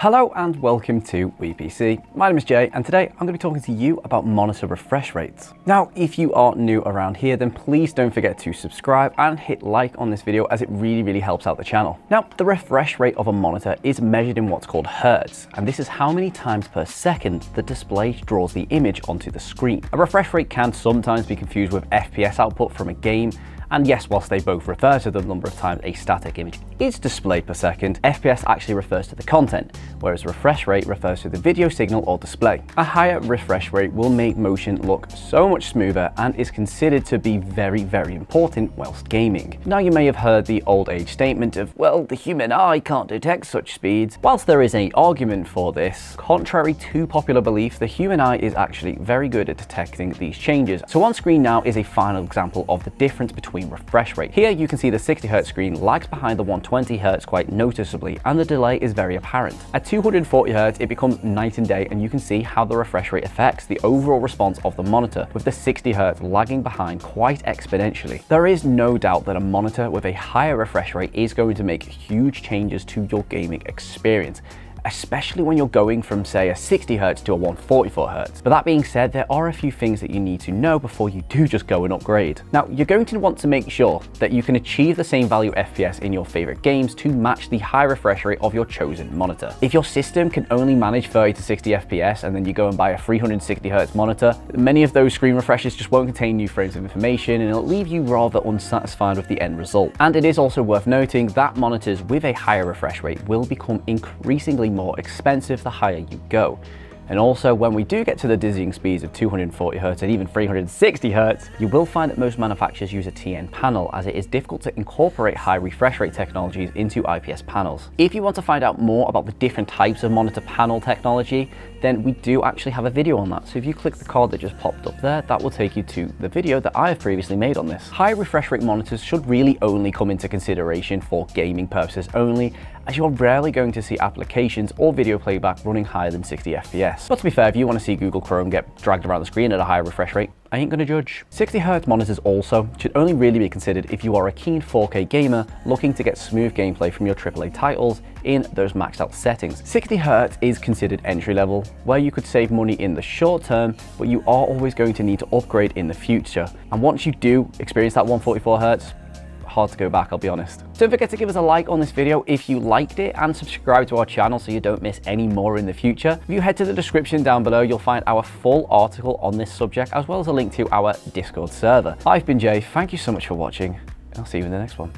Hello and welcome to WePC. My name is Jay and today I'm going to be talking to you about monitor refresh rates. Now if you are new around here then please don't forget to subscribe and hit like on this video as it really really helps out the channel. Now the refresh rate of a monitor is measured in what's called hertz and this is how many times per second the display draws the image onto the screen. A refresh rate can sometimes be confused with FPS output from a game and yes, whilst they both refer to the number of times a static image is displayed per second, FPS actually refers to the content, whereas refresh rate refers to the video signal or display. A higher refresh rate will make motion look so much smoother and is considered to be very, very important whilst gaming. Now you may have heard the old age statement of, well, the human eye can't detect such speeds. Whilst there is an argument for this, contrary to popular belief, the human eye is actually very good at detecting these changes. So on screen now is a final example of the difference between between refresh rate. Here you can see the 60Hz screen lags behind the 120Hz quite noticeably and the delay is very apparent. At 240Hz it becomes night and day and you can see how the refresh rate affects the overall response of the monitor with the 60Hz lagging behind quite exponentially. There is no doubt that a monitor with a higher refresh rate is going to make huge changes to your gaming experience especially when you're going from say a 60 Hz to a 144 Hz. But that being said, there are a few things that you need to know before you do just go and upgrade. Now, you're going to want to make sure that you can achieve the same value FPS in your favorite games to match the high refresh rate of your chosen monitor. If your system can only manage 30 to 60 FPS and then you go and buy a 360 Hz monitor, many of those screen refreshes just won't contain new frames of information and it'll leave you rather unsatisfied with the end result. And it is also worth noting that monitors with a higher refresh rate will become increasingly more expensive the higher you go. And also when we do get to the dizzying speeds of 240Hz and even 360Hz, you will find that most manufacturers use a TN panel as it is difficult to incorporate high refresh rate technologies into IPS panels. If you want to find out more about the different types of monitor panel technology, then we do actually have a video on that. So if you click the card that just popped up there, that will take you to the video that I have previously made on this. High refresh rate monitors should really only come into consideration for gaming purposes only, as you are rarely going to see applications or video playback running higher than 60 FPS. But to be fair, if you want to see Google Chrome get dragged around the screen at a higher refresh rate, I ain't gonna judge. 60Hz monitors also should only really be considered if you are a keen 4K gamer looking to get smooth gameplay from your AAA titles in those maxed out settings. 60Hz is considered entry level, where you could save money in the short term, but you are always going to need to upgrade in the future. And once you do experience that 144Hz, hard to go back, I'll be honest. Don't forget to give us a like on this video if you liked it and subscribe to our channel so you don't miss any more in the future. If you head to the description down below, you'll find our full article on this subject as well as a link to our Discord server. I've been Jay, thank you so much for watching, and I'll see you in the next one.